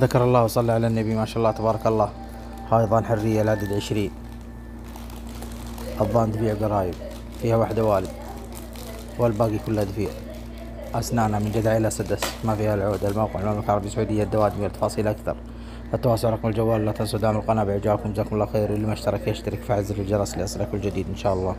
ذكر الله وصلى على النبي ما شاء الله تبارك الله. هاي ضان حرية العدد عشرين. الضان تبيع قرايب فيها واحدة والد والباقي كلها دفيع أسنانها من جدع إلى سدس ما فيها العود الموقع المملكة العربية السعودية الدوادمي والتفاصيل أكثر. التواصل رقم الجوال لا تنسوا دعم القناة بإعجابكم جزاكم الله خير. اللي ما اشترك يشترك فعل زر الجرس ليصلك الجديد إن شاء الله.